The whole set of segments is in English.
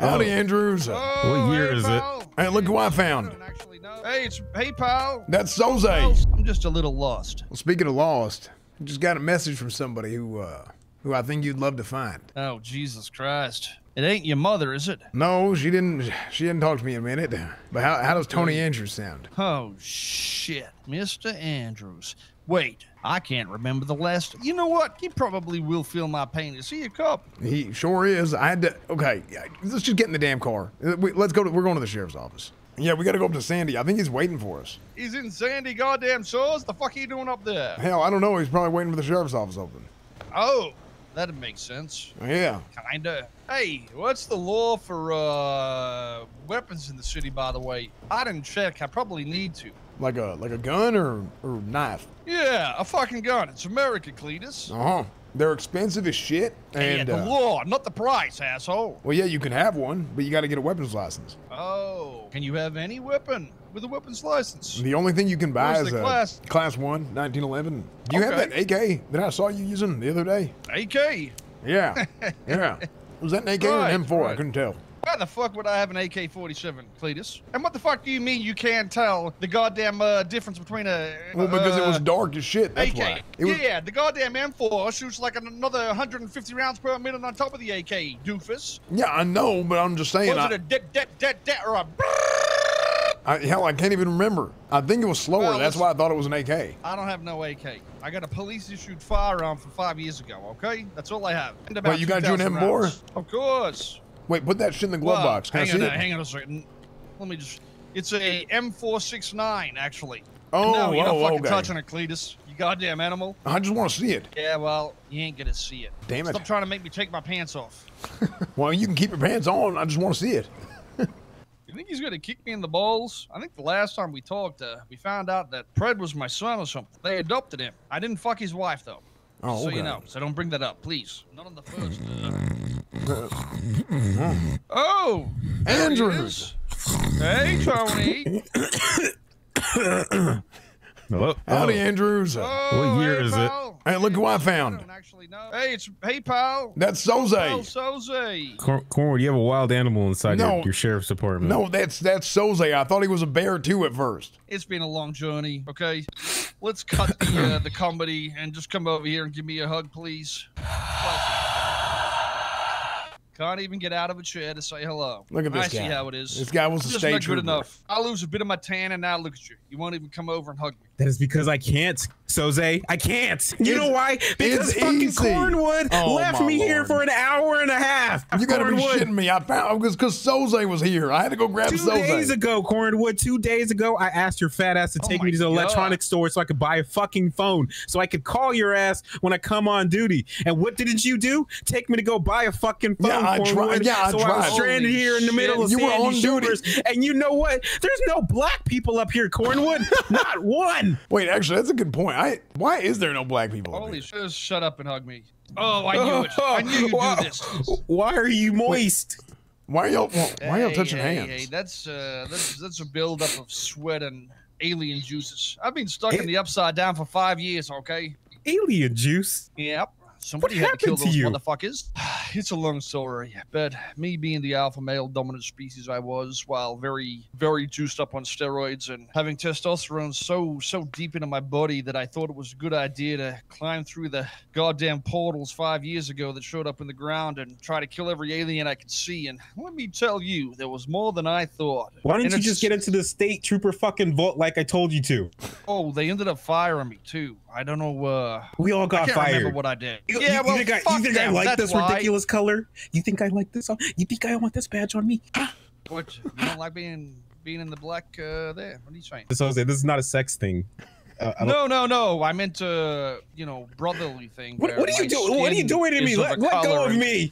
Howdy, Andrews. What year is it? Hey, look who I found. Hey, it's hey pal. That's Soze. I'm just a little lost. Well, speaking of lost, I just got a message from somebody who, uh, who I think you'd love to find. Oh Jesus Christ! It ain't your mother, is it? No, she didn't. She didn't talk to me in a minute. But how, how does Tony Andrews sound? Oh shit, Mr. Andrews. Wait, I can't remember the last. You know what? He probably will feel my pain. Is he a cop? He sure is. I had to. Okay, let's just get in the damn car. Uh, we- Let's go. To, we're going to the sheriff's office. Yeah, we got to go up to Sandy. I think he's waiting for us. He's in Sandy goddamn Shores. The fuck are you doing up there? Hell, I don't know. He's probably waiting for the sheriff's office open. Oh, that'd make sense. Yeah. Kinda. Hey, what's the law for uh weapons in the city? By the way, I didn't check. I probably need to. Like a like a gun or or knife. Yeah, a fucking gun. It's America, Cletus. Uh huh. They're expensive as shit. And yeah, the uh, law, not the price, asshole. well, yeah, you can have one, but you got to get a weapons license. Oh, can you have any weapon with a weapons license? The only thing you can buy Where's is a class? class one, 1911. Do you have that AK that I saw you using the other day? AK. Yeah, yeah. Was that an AK or an M4? I couldn't tell. Why the fuck would I have an AK-47, Cletus? And what the fuck do you mean you can't tell the goddamn uh, difference between a Well, because it was uh, dark as shit. That's AK. why. It was, yeah, the goddamn M4 shoots like another 150 rounds per minute on top of the AK, doofus. yeah, I know, but I'm just saying. Was I, it a det det det det or a? I, hell, I can't even remember. I think it was slower. Well, That's why I thought it was an AK. I don't have no AK. I got a police-issued firearm from five years ago. Okay, that's all I have. And about you got you an M4? Of course. Wait, put that shit in the glove Well, box. Can I hang see on, it? a- hang on a second. Let me just. It's a M469 actually. Oh, no, you're not oh, fucking okay. touching it, Cletus. You goddamn animal. I just want to see it. Yeah, well, you ain't gonna see it. Damn it. Stop trying to make me take my pants off. Well, you can keep your pants on. I just want to see it. You think he's gonna kick me in the balls? I think the last time we talked, uh, we found out that Pred was my son or something. They adopted him. I didn't fuck his wife though. Oh, So okay. you know, so don't bring that up, please. Not on the first. oh, Andrews. Hey, Tony. Hello? Howdy, Andrews. Oh, What year hey, is it? Pal. Hey, look who I found. I don't actually know. Hey, it's hey, pal. That's Pal Soze. Soze. Cor- Cornwood, you have a wild animal inside No. your, your sheriff's department. No, that's that's Soze. I thought he was a bear too at first. It's been a long journey. Okay, let's cut the uh, the comedy and just come over here and give me a hug, please. Can't even get out of a chair to say hello. Look at this I see how it is. This guy was a just state not trooper. good enough. I lose a bit of my tan, and now look at you. You won't even come over and hug me. That is because I can't, Soze. I can't. You It's- know why? Because fucking easy. Cornwood Oh, left my me here for an hour and a half. You gotta be Cornwood. shitting me. I found because because Soze was here. I had to go grab Two Soze. days ago, Cornwood, two days ago, I asked your fat ass to Oh take my me to the God. electronics store so I could buy a fucking phone so I could call your ass when I come on duty. And what didn't you do? Take me to go buy a fucking phone, Yeah, I tried- Cornwood. yeah, I so I was tried. stranded Holy here in the shit. middle of You were Sandy on duty. And you know what? There's no black people up here, Cornwood. Not one. Wait, actually, that's a good point. I why is there no black people? Holy here? shit! Just shut up and hug me. Oh, I knew it. I knew you'd Why- do this. Why are you moist? Why are y'all why are y'all Hey, touching hey, hands? Hey, that's uh, that's that's a buildup of sweat and alien juices. I've been stuck in the upside down for five years. Okay. Alien juice. Yep. Somebody What had to kill happened those you? motherfuckers. It's a long story, but me being the alpha male dominant species I was, while very, very juiced up on steroids and having testosterone so, so deep into my body that I thought it was a good idea to climb through the goddamn portals five years ago that showed up in the ground and try to kill every alien I could see. And let me tell you, there was more than I thought. Why didn't And you just get into the state trooper fucking vault like I told you to? Oh, they ended up firing me too. I don't know. uh We all I got can't fired. remember what I did. You, yeah, you, well, you think, I, fuck you think I like That's this why. ridiculous color? You think I like this? on- You think I want this badge on me? What? You don't like being being in the black uh, there? What are you saying? This Jose, this is not a sex thing. Uh, No, no, no. I meant uh, you know, brotherly thing. What, what are you doing? What are you doing to me? Let, let go color of and- me.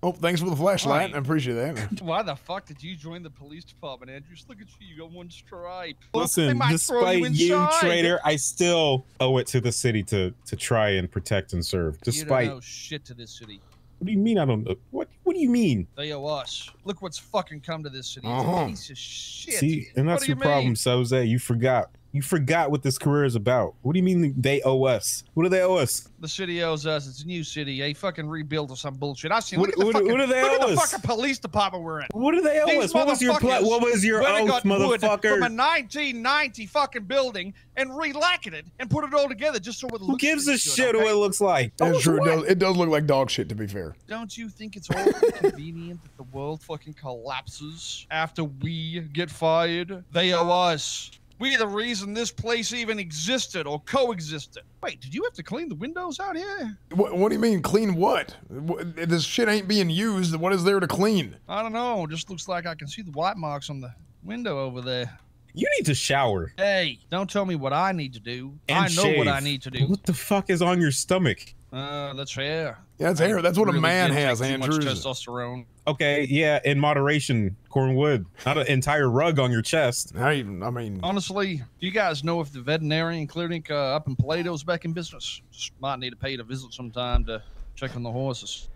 Oh, thanks for the flashlight. Right. I appreciate that. Why the fuck did you join the police department, Andrews? Look at you. You got one stripe. Listen, despite you, inside. traitor, I still owe it to the city to to try and protect and serve. You don't Despite, know shit to this city. what do you mean? I don't know. What What do you mean? They owe us. Look what's fucking come to this city. It's Uh-huh. a piece of shit. See, and that's do your you problem, mean? Soze. You forgot You forgot what this career is about. What do you mean they owe us? What do they owe us? The city owes us. It's a new city. A fucking rebuild or some bullshit. I seen. What- Look at the what- fucking, what do they look at owe the us? fucking police department we're in. What do they owe These us? What was your pla- motherfuckers what was your went and oath, got wood From a 1990 fucking building and re-lacquered it and put it all together just so it looks. Who gives a good, shit okay? what it looks like? That's true. It what? does, it does look like dog shit, to be fair. Don't you think it's awfully convenient that the world fucking collapses after we get fired? They owe us. We the reason this place even existed or coexisted. Wait, did you have to clean the windows out here? What, what do you mean, clean what? What- This shit ain't being used. What is there to clean? I don't know. Just looks like I can see the white marks on the window over there. You need to shower. Hey, don't tell me what I need to do. And I know what. I need to do. What the fuck is on your stomach? Uh, that's hair. Yeah, it's I hair. That's what a man has, take too much Andrews. testosterone. Okay, yeah, in moderation, Cornwood. Not an entire rug on your chest. How you, I mean, Honestly, do you guys know if the veterinarian clinic uh, up in Paleto's back in business? Just might need to pay to visit sometime to check on the horses.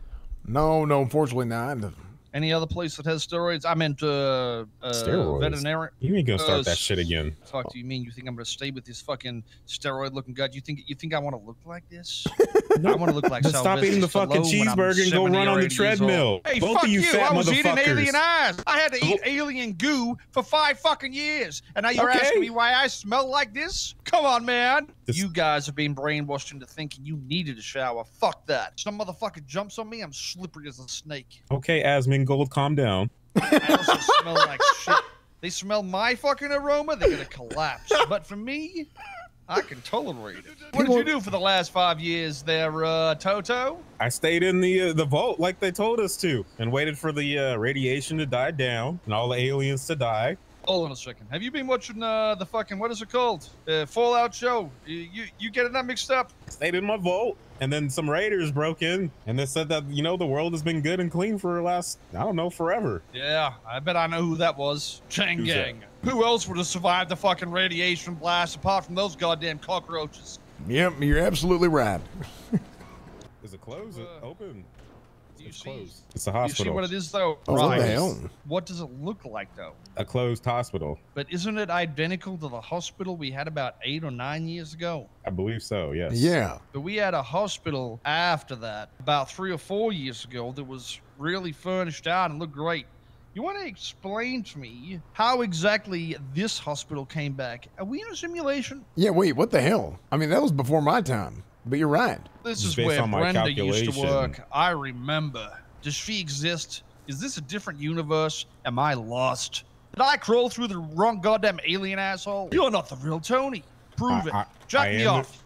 no, no, unfortunately not. Any other place that has steroids? I meant uh, uh Steroids? veterinarian. You ain't gonna start Uh, that shit again. Fuck do you mean? You think I'm gonna stay with this fucking steroid-looking gut? You think you think I want to look like this? I want to look like Then stop eating the fucking Stallone when I'm cheeseburger and go run on the 80 years old. treadmill. Hey, Both fuck of you fat I was eating motherfuckers. alien eyes. I had to eat alien goo for five fucking years, and now you're Okay. asking me why I smell like this? Come on, man. You guys have been brainwashed into thinking you needed a shower. Fuck that. Some motherfucker jumps on me, I'm slippery as a snake. Okay, Asmongold, calm down. I also smell like shit. They smell my fucking aroma, they're gonna collapse. But for me, I can tolerate it. What did you do for the last five years there, uh, Toto? I stayed in the uh, the vault like they told us to, and waited for the uh, radiation to die down and all the aliens to die. Hold on a second. Have you been watching uh, the fucking what is it called? Uh, Fallout show? You, you you getting that mixed up? Stayed in my vault, and then some raiders broke in, and they said that you know the world has been good and clean for the last I don't know forever. Yeah, I bet I know who that was. Chang Who's that? Gang. Who else would have survived the fucking radiation blast apart from those goddamn cockroaches? Yep, you're absolutely right. Is it closed? Is Uh, open? Do you It's see? closed. It's a You see hospital. what it is though? Oh, what the hell? What does it look like though? A closed hospital. But isn't it identical to the hospital we had about eight or nine years ago? I believe so. Yes. Yeah. But we had a hospital after that, about three or four years ago, that was really furnished out and looked great. You want to explain to me how exactly this hospital came back? Are we in a simulation? Yeah, wait, what the hell? I mean, that was before my time, but you're right. This is based where on my Brenda used to work. I remember. Does she exist? Is this a different universe? Am I lost? Did I crawl through the wrong goddamn alien asshole? You're not the real Tony. Prove I- it. I- Jack I me am the- off.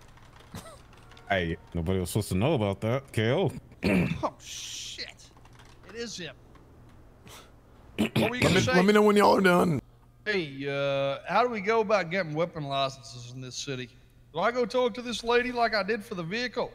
Hey, nobody was supposed to know about that. KO. Oh shit! It is him. What were you Let gonna me, say? let me know when y'all are done. Hey, uh, how do we go about getting weapon licenses in this city? Do I go talk to this lady like I did for the vehicle?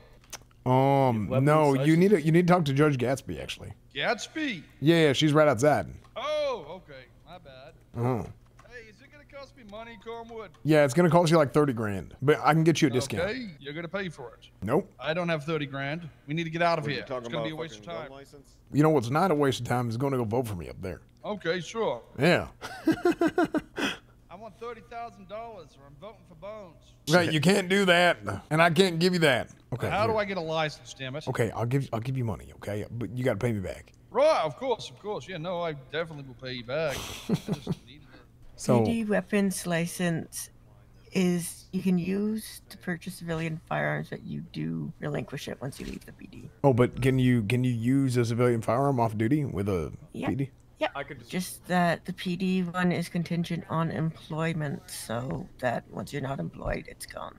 Um, Weapons no, you need to you need to talk to Judge Gatsby actually. Gatsby. Yeah, yeah, she's right outside. Oh, okay. My bad. Uh-huh. Hey, is it gonna cost me money, Cornwood? Yeah, it's gonna cost you like thirty grand, but I can get you a discount. Okay, you're gonna pay for it. Nope. I don't have thirty grand. We need to get out of What, you here. It's gonna be a waste of time. license? You know what's not a waste of time is going to go vote for me up there. Okay, sure. Yeah. I want thirty thousand dollars, or I'm voting for Bones. right, you can't do that, and I can't give you that. Okay. How do. I get a license? Damn it! Okay, I'll give I'll give you money. Okay, but you got to pay me back. Right, of course, of course. Yeah, no, I definitely will pay you back. I just needed it. So PD weapons license is you can use to purchase civilian firearms, but you do relinquish it once you leave the PD. oh, but can you can you use a civilian firearm off duty with a Yeah. PD? I could just, Just that the PD one is contingent on employment, so that once you're not employed, it's gone.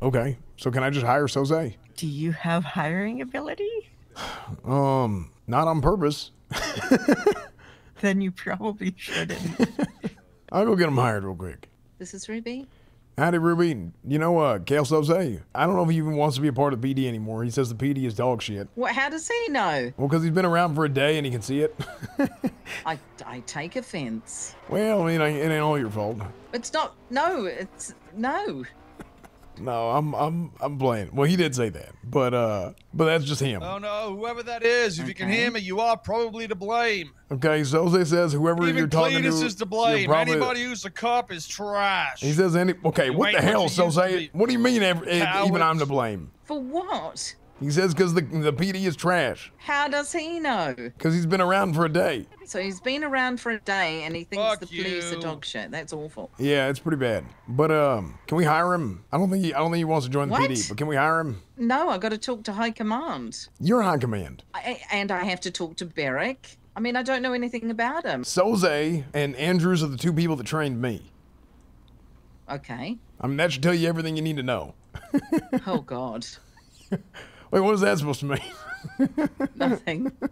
Okay, so can I just hire Soze? Do you have hiring ability? Um, not on purpose. Then you probably shouldn't. I'll go get him hired real quick. This is Ruby. Howdy, Ruby. You know, uh, Kael Soze, I don't know if he even wants to be a part of the PD anymore. He says the PD is dog shit. What? How does he know? Well, because he's been around for a day and he can see it. I, I take offence. well, I mean, it ain't all your fault. It's not. No, it's no. No, I'm I'm I'm playing. Well, he did say that, but uh, but that's just him. Oh no, whoever that is, if you can hear me, you are probably to blame. Okay, so Jose says whoever Even you're talking Cletus to is to blame. probably- Anybody who's a cop is trash. He says any. Okay, You what the hell, you used to Jose? What do you mean? Every, even I'm to blame. For what? He says because the the PD is trash. How does he know? Because he's been around for a day. So he's been around for a day and he thinks Fuck the police are you. dog shit. That's awful. Yeah, it's pretty bad. But um, can we hire him? I don't think he, I don't think he wants to join the What? PD. But can we hire him? No, I got to talk to high command. You're high command. I, and I have to talk to Beric. I mean, I don't know anything about him. Soze and Andrews are the two people that trained me. Okay. I mean, that should tell you everything you need to know. Oh God. Wait, what is that supposed to mean? Nothing.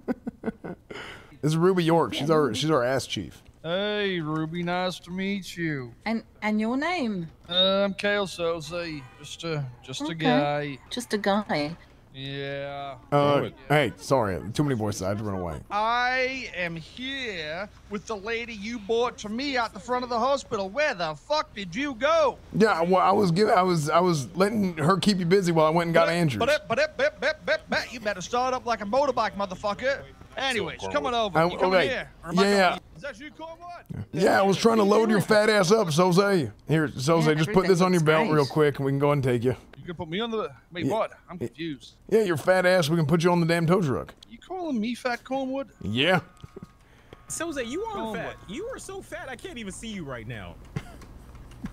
This is Ruby York. She's our she's our ass chief. Hey, Ruby, nice to meet you. And and your name? Uh, I'm Kael Soze. Just a just a guy. Just a guy. Yeah. Uh, hey, sorry, too many voices. I had to run away. I am here with the lady you brought to me out the front of the hospital. Where the fuck did you go? Yeah, well, I was giving, I was, I was letting her keep you busy while I went and got But it- Andrews. But it, but it, but it, but but you better start up like a motorbike, motherfucker. Anyways, coming over. Uh, You coming okay. here? Or am I Yeah. Is that you, Cornwood? Yeah, I was trying to load your fat ass up, Soze. Here, Soze, Yeah, just put this on your belt great. real quick, and we can go and take you. You gonna put me on the? Wait, Yeah. what? I'm confused. Yeah, your fat ass. We can put you on the damn tow truck. You calling me fat Cornwood? Yeah. So that you are Oh, fat. You are so fat I can't even see you right now.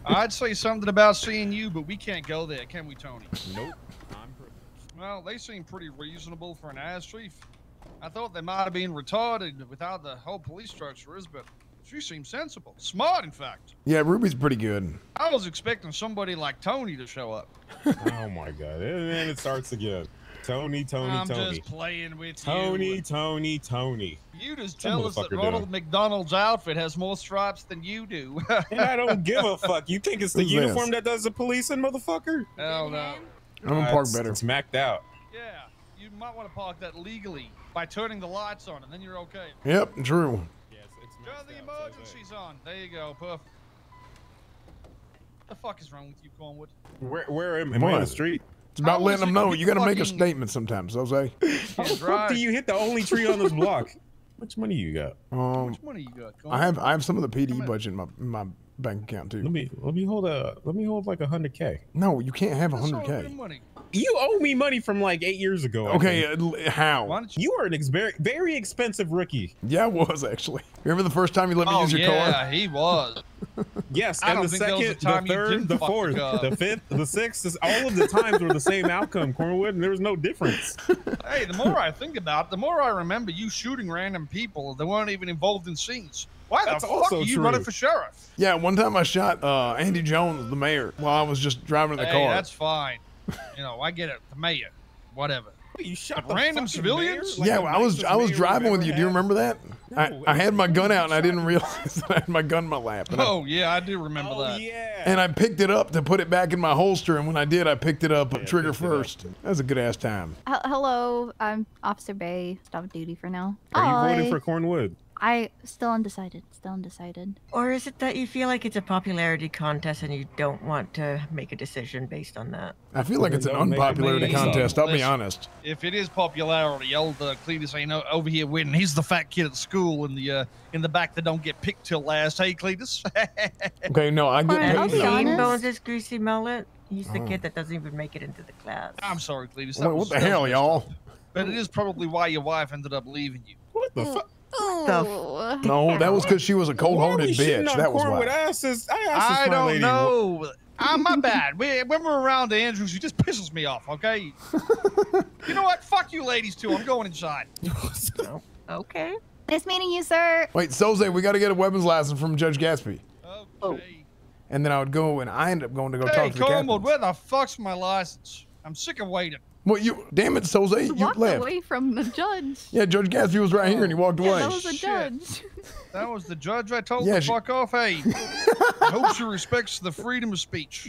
I'd say something about seeing you, but we can't go there, can we, Tony? Nope. I'm privileged. Well, they seem pretty reasonable for an ass chief. I thought they might have been retarded without the whole police structure is, but she seems sensible. Smart, in fact. Yeah, Ruby's pretty good. I was expecting somebody like Tony to show up. Oh my god. And then it starts again. Tony, Tony, I'm Tony. just playing with Tony, you. Tony, Tony. You just tell us that Ronald doing. McDonald's outfit has more stripes than you do. And I don't give a fuck. You think it's the Who's uniform this? that does the policing, motherfucker? Hell no. I'm gonna Uh, park better. It's maxed out. Yeah, you might want to park that legally by turning the lights on, and then you're okay. Yep, true. Yes, it's Turn the out, emergencies on. There you go, Puff. The fuck is wrong with you, Cornwood? Where, where am, am I on the street? It's about letting them know. you You got to make a statement sometimes, Jose. How the fuck right. do you hit the only tree on this block? How much money you got? Um, Which money you got? I have I have some of the PD budget in my in my bank account too. Let too. me let me hold a let me hold like a hundred k. No, you can't have a hundred k. You owe me money from like eight years ago. Okay, uh, how? You? you are an ex- very very expensive rookie. Yeah, I was actually. Remember the first time you let me Oh use your yeah, car? Yeah, he was. Yes, I and don't the think there was a second, time the third, the fourth, car. the fifth, the sixth. All of the times were the same outcome, Cornwood, and there was no difference. Hey, the more I think about it, the more I remember you shooting random people that weren't even involved in scenes. Why the That's fuck also are you true. running for sheriff? Yeah, one time I shot uh, Andy Jones, the mayor, while I was just driving in the hey, car. that's fine. You know, I get it. The mayor, whatever. You shot the random civilians? Like yeah, the I was I was driving with ever you. Do you remember that? I, No, I had my gun out and I didn't realize that I had my gun in my lap. And, I, Oh yeah, I do remember Oh that. yeah. and I picked it up to put it back in my holster. And when I did, I picked it up trigger picked up. first. That was a good ass time. H- hello, I'm Officer Bay. Stop duty for now. Are you voting for Cornwood? I still undecided. Still undecided. Or is it that you feel like it's a popularity contest and you don't want to make a decision based on that? I feel like it's an unpopularity Please. contest. I'll be honest. If it is popularity, old uh, Cletus ain't o- over here winning. He's the fat kid at school in the uh, in the back that don't get picked till last. Hey, Cletus. Okay, no, I get Alright, paid. I'll be you now. seen honest. Bones' greasy mullet? He's the Oh. kid that doesn't even make it into the class. I'm sorry, Cletus. that Wait, what the hell, y'all? But it is probably why your wife ended up leaving you. What the fuck? Oh. No, that was because she was a cold-hearted bitch. That was why. I asked this. I asked this I don't lady. know. Ah, my bad. We, when we're around Andrews, he just pisses me off. Okay. you know what? Fuck you, ladies too. I'm going inside. Okay. Nice meeting you, sir. Wait, Soze, we got to get a weapons license from Judge Gatsby. Okay. And then I would go, and I end up going to go Hey, talk to the Cornwood, captain. where the fuck's my license? I'm sick of waiting. Well, you, damn it, Soze, you walked left. away from the judge. Yeah, Judge Gatsby was right here, and he walked Yeah, away. that was a Shit. judge. That was the judge I told Yeah, to she- fuck off. Hey, I hope she respects the freedom of speech.